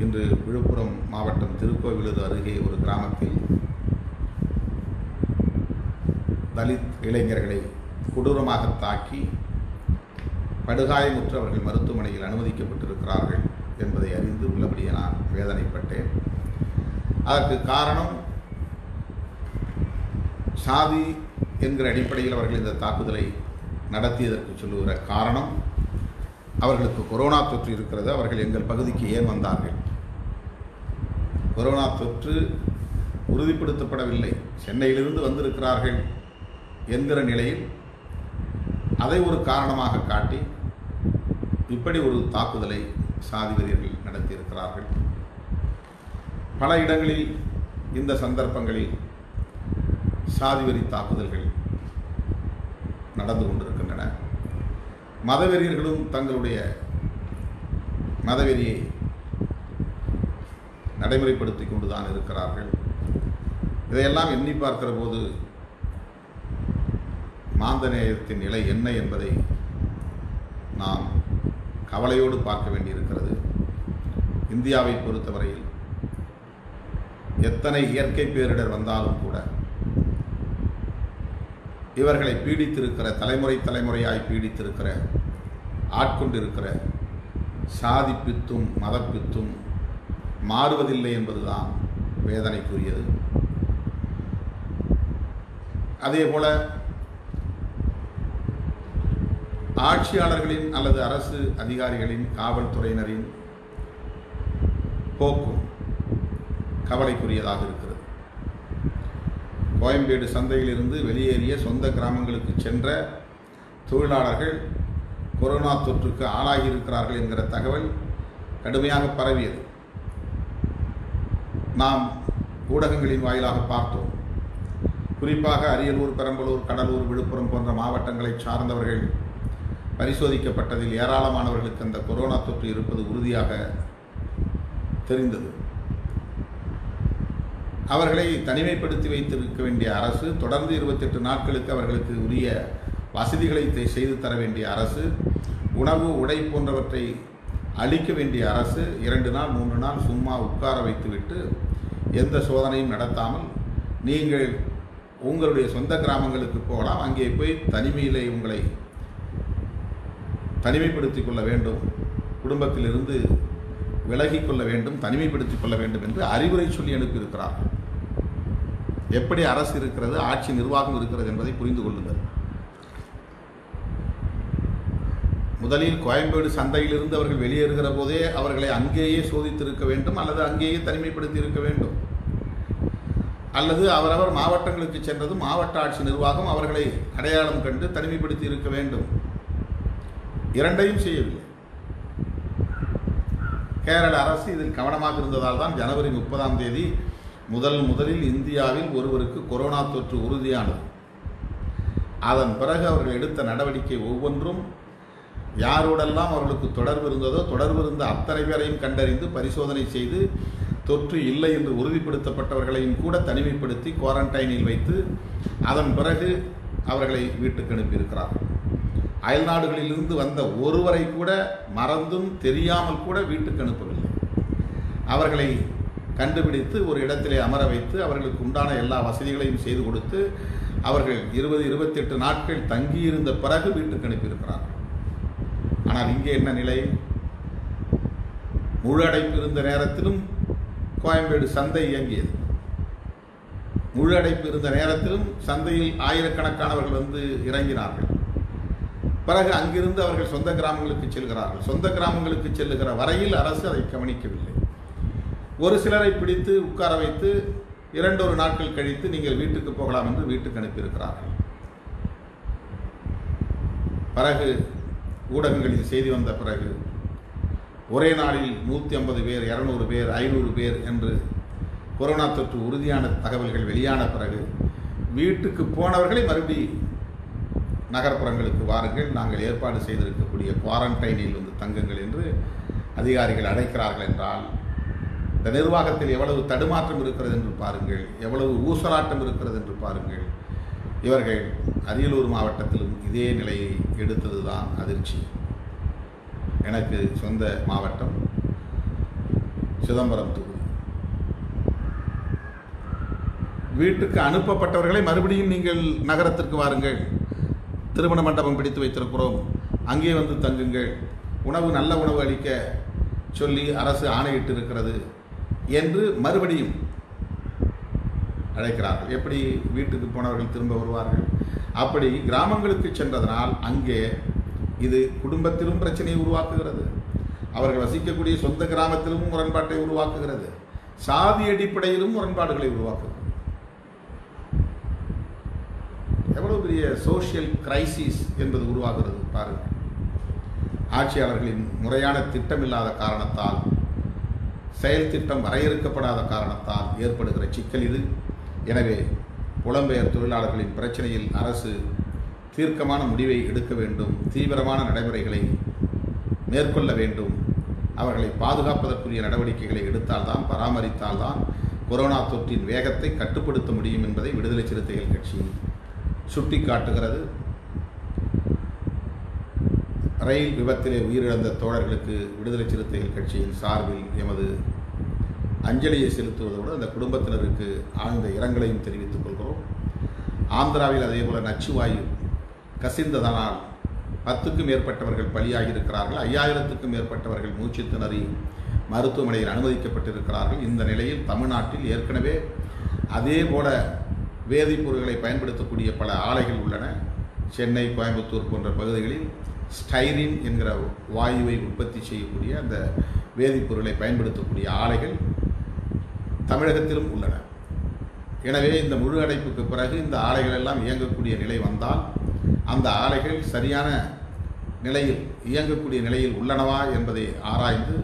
இன்று விழுப்புரம் மாவட்டம் திருக்கோவிலூர் அருகே ஒரு கிராமத்தில் தலித் இளைஞர்களை கொடூரமாக தாக்கி படுகாயமுற்று அவர்கள் மருத்துவமனையில் அனுமதிக்கப்பட்டிருக்கிறார்கள். என்பதை அறிந்து உள்ளபடியே நான் வேதனைப்பட்டேன். அதற்கு காரணம் சாதி என்கிற அடிப்படையில் அவர்கள் இந்த தாக்குதலை நடத்தியதற்கு சொல்லுகிற காரணம் அவர்களுக்கு கொரோனா தொற்று இருக்கிறது அவர்கள் எங்கள் பகுதிக்கு ஏன் வந்தார்கள்? கொரோனா தொற்று உறுதிப்படுத்தப்படவில்லை. சென்னையிலிருந்து வந்திருக்கிறார்கள் என்கிற நிலையில் அதை ஒரு காரணமாக காட்டி இப்படி ஒரு தாக்குதலை சாதிபதியர்கள் நடத்தியிருக்கிறார்கள். பல இடங்களில் இந்த சந்தர்ப்பங்களில் சாதிவெறி தாக்குதல்கள் நடந்து கொண்டிருக்கின்றன. மதவெறியர்களும் தங்களுடைய மதவெறியை நடைமுறைப்படுத்தி கொண்டுதான் இருக்கிறார்கள். இதையெல்லாம் எண்ணி பார்க்கிற போது மாந்தநேயத்தின் நிலை என்ன என்பதை நாம் கவலையோடு பார்க்க வேண்டியிருக்கிறது. இந்தியாவை பொறுத்தவரையில் எத்தனை இயற்கை பேரிடர் வந்தாலும் கூட இவர்களை பீடித்திருக்கிற தலைமுறை தலைமுறையாய் பீடித்திருக்கிற ஆட்கொண்டிருக்கிற சாதி பித்தும் மதப்பித்தும் மாறுவதில்லை என்பதுதான் வேதனைக்குரியது. அதே போல் ஆட்சியாளர்களின் அல்லது அரசு அதிகாரிகளின் காவல்துறையினரின் போக்கும் கவலைக்குரியதாக இருக்கிறது. கோயம்பேடு சந்தையிலிருந்து வெளியேறிய சொந்த கிராமங்களுக்கு சென்ற தொழிலாளர்கள் கொரோனா தொற்றுக்கு ஆளாகியிருக்கிறார்கள் என்கிற தகவல் கடுமையாக பரவியது. நாம் ஊடகங்களின் வாயிலாக பார்த்தோம். குறிப்பாக அரியலூர் பெரம்பலூர் கடலூர் விழுப்புரம் போன்ற மாவட்டங்களை சார்ந்தவர்கள் பரிசோதிக்கப்பட்டதில் ஏராளமானவர்களுக்கு அந்த கொரோனா தொற்று இருப்பது உறுதியாக தெரிந்தது. அவர்களை தனிமைப்படுத்தி வைத்திருக்க வேண்டிய அரசு தொடர்ந்து இருபத்தெட்டு நாட்களுக்கு அவர்களுக்கு உரிய வசதிகளை செய்து தர வேண்டிய அரசு உணவு உடை போன்றவற்றை அளிக்க வேண்டிய அரசு இரண்டு நாள் மூன்று நாள் சும்மா உட்கார வைத்துவிட்டு எந்த சோதனையும் நடத்தாமல் நீங்கள் உங்களுடைய சொந்த கிராமங்களுக்கு போகலாம் அங்கே போய் தனிமையிலே உங்களை தனிமைப்படுத்திக் கொள்ள வேண்டும். குடும்பத்திலிருந்து விலகிக் கொள்ள வேண்டும் தனிமைப்படுத்திக் கொள்ள வேண்டும் என்று அறிவுரை சொல்லி அனுப்பியிருக்கிறார். எப்படி அரசு இருக்கிறது ஆட்சி நிர்வாகம் இருக்கிறது என்பதை புரிந்து கொள்ளுங்கள். முதலில் கோயம்பேடு சந்தையிலிருந்து அவர்கள் வெளியேறுகிற போதே அவர்களை அங்கேயே சோதித்திருக்க வேண்டும் அல்லது அங்கேயே தனிமைப்படுத்தி இருக்க வேண்டும். அல்லது அவரவர் மாவட்டங்களுக்கு சென்றதும் மாவட்ட ஆட்சி நிர்வாகம் அவர்களை அடையாளம் கண்டு தனிமைப்படுத்தி இருக்க வேண்டும். இரண்டையும் செய்யவில்லை. கேரள அரசு இதில் கவனமாக இருந்ததால் தான் ஜனவரி முப்பதாம் தேதி முதல் முதலில் இந்தியாவில் ஒருவருக்கு கொரோனா தொற்று உறுதியானது. அதன் பிறகு அவர்கள் எடுத்த நடவடிக்கை ஒவ்வொன்றும் யாரோடெல்லாம் அவர்களுக்கு தொடர்பு இருந்ததோ தொடர்பு இருந்த அத்தனை பேரையும் கண்டறிந்து பரிசோதனை செய்து தொற்று இல்லை என்று உறுதிப்படுத்தப்பட்டவர்களையும் கூட தனிமைப்படுத்தி குவாரண்டைனில் வைத்து அதன் பிறகு அவர்களை வீட்டுக்கு அனுப்பியிருக்கிறார்கள். அயல் நாடுகளிலிருந்து வந்த ஒருவரை கூட மறந்தும் தெரியாமல் கூட வீட்டுக்கு அனுப்பவில்லை. அவர்களை கண்டுபிடித்து ஒரு இடத்திலே அமர வைத்து அவர்களுக்கு உண்டான எல்லா வசதிகளையும் செய்து கொடுத்து அவர்கள் இருபது இருபத்தெட்டு நாட்கள் தங்கியிருந்த பிறகு வீட்டுக்கு அனுப்பியிருக்கிறார்கள் ஆனால் இங்கே என்ன நிலை? முழு அடைப்பு இருந்த நேரத்திலும் கோயம்பேடு சந்தை இயங்கியது. முழு அடைப்பு இருந்த நேரத்திலும் சந்தையில் ஆயிரக்கணக்கானவர்கள் வந்து இறங்கினார்கள். பிறகு அங்கிருந்து அவர்கள் சொந்த கிராமங்களுக்கு செல்கிறார்கள். சொந்த கிராமங்களுக்கு செல்லுகிற வரையில் அரசு அதை கவனிக்கவில்லை. ஒரு சிலரை பிடித்து உட்கார வைத்து இரண்டொரு நாட்கள் கழித்து நீங்கள் வீட்டுக்கு போகலாம் என்று வீட்டுக்கு அனுப்பியிருக்கிறார்கள். பிறகு ஊடகங்களில் செய்தி வந்த பிறகு ஒரே நாளில் நூற்றி ஐம்பது பேர் இரநூறு பேர் ஐநூறு பேர் என்று கொரோனா தொற்று உறுதியான தகவல்கள் வெளியான பிறகு வீட்டுக்கு போனவர்களை மறுபடி நகர்ப்புறங்களுக்கு வாருங்கள். நாங்கள் ஏற்பாடு செய்திருக்கக்கூடிய குவாரண்டைனில் வந்து தங்குங்கள் என்று அதிகாரிகள் அழைக்கிறார்கள் என்றால் இந்த நிர்வாகத்தில் எவ்வளவு தடுமாற்றம் இருக்கிறது என்று பாருங்கள். எவ்வளவு ஊசலாட்டம் இருக்கிறது என்று பாருங்கள். இவர்கள் அரியலூர் மாவட்டத்திலும் இதே நிலையை எடுத்தது தான் அதிர்ச்சி. எனக்கு சொந்த மாவட்டம் சிதம்பரம் தொகுதி. வீட்டுக்கு அனுப்பப்பட்டவர்களை மறுபடியும் நீங்கள் நகரத்திற்கு வாருங்கள். திருமண மண்டபம் பிடித்து வைத்திருக்கிறோம். அங்கே வந்து தங்குங்கள். உணவு நல்ல உணவு அளிக்க சொல்லி அரசு ஆணையிட்டு இருக்கிறது என்று மறுபடியும் அழைக்கிறார்கள். எப்படி வீட்டுக்கு போனவர்கள் திரும்ப வருவார்கள்? அப்படி கிராமங்களுக்கு சென்றதனால் அங்கே இது குடும்பத்திலும் பிரச்சனையை உருவாக்குகிறது. அவர்கள் வசிக்கக்கூடிய சொந்த கிராமத்திலும் முரண்பாட்டை உருவாக்குகிறது. சாதி அடிப்படையிலும் முரண்பாடுகளை உருவாக்குகிறது எவ்வளவு பெரிய சோஷியல் கிரைசிஸ் என்பது உருவாகிறது பாருங்கள் ஆட்சியாளர்களின் முறையான திட்டமில்லாத காரணத்தால் செயல் திட்டம் வரையறுக்கப்படாத காரணத்தால் ஏற்படுகிற சிக்கல் இது. எனவே புலம்பெயர் தொழிலாளர்களின் பிரச்சனையில் அரசு தீர்க்கமான முடிவை எடுக்க வேண்டும் தீவிரமான நடைமுறைகளை மேற்கொள்ள வேண்டும். அவர்களை பாதுகாப்பதற்குரிய நடவடிக்கைகளை எடுத்தால்தான் பராமரித்தால்தான் கொரோனா தொற்றின் வேகத்தை கட்டுப்படுத்த முடியும் என்பதை விடுதலை சிறுத்தைகள் கட்சியின் சுட்டி சுட்டிக்காட்டுகிறது. ரயில் விபத்திலே உயிரிழந்த தோழர்களுக்கு விடுதலை சிறுத்தைகள் கட்சியின் சார்பில் எமது அஞ்சலியை செலுத்துவதோடு அந்த குடும்பத்தினருக்கு ஆழ்ந்த இரங்கலையும் தெரிவித்துக் கொள்கிறோம். ஆந்திராவில் அதேபோல நச்சுவாயு கசிந்ததனால் பத்துக்கும் மேற்பட்டவர்கள் பலியாகியிருக்கிறார்கள். ஐயாயிரத்துக்கும் மேற்பட்டவர்கள் மூச்சு திணறி மருத்துவமனையில் அனுமதிக்கப்பட்டிருக்கிறார்கள். இந்த நிலையில் தமிழ்நாட்டில் ஏற்கனவே அதே போல வேதிப்பொருட்களை பயன்படுத்தக்கூடிய பல ஆலைகள் உள்ளன. சென்னை கோயம்புத்தூர் போன்ற பகுதிகளில் ஸ்டைரின் என்கிற வாயுவை உற்பத்தி செய்யக்கூடிய அந்த வேதிப்பொருளை பயன்படுத்தக்கூடிய ஆலைகள் தமிழகத்திலும் உள்ளன. எனவே இந்த முழு அடைப்புக்கு பிறகு இந்த ஆலைகள் எல்லாம் இயங்கக்கூடிய நிலை வந்தால் அந்த ஆலைகள் சரியான நிலையில் இயங்கக்கூடிய நிலையில் உள்ளனவா என்பதை ஆராய்ந்து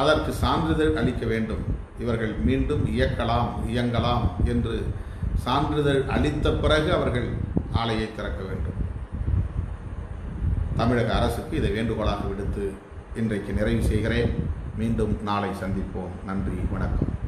அதற்கு சான்றிதழ் அளிக்க வேண்டும். இவர்கள் மீண்டும் இயக்கலாம் இயங்கலாம் என்று சான்றிதழ் அளித்த பிறகு அவர்கள் ஆலையை திறக்க வேண்டும். தமிழக அரசுக்கு இதை வேண்டுகோளாக விடுத்து இன்றைக்கு நிறைவு செய்கிறேன். மீண்டும் நாளை சந்திப்போம். நன்றி வணக்கம்.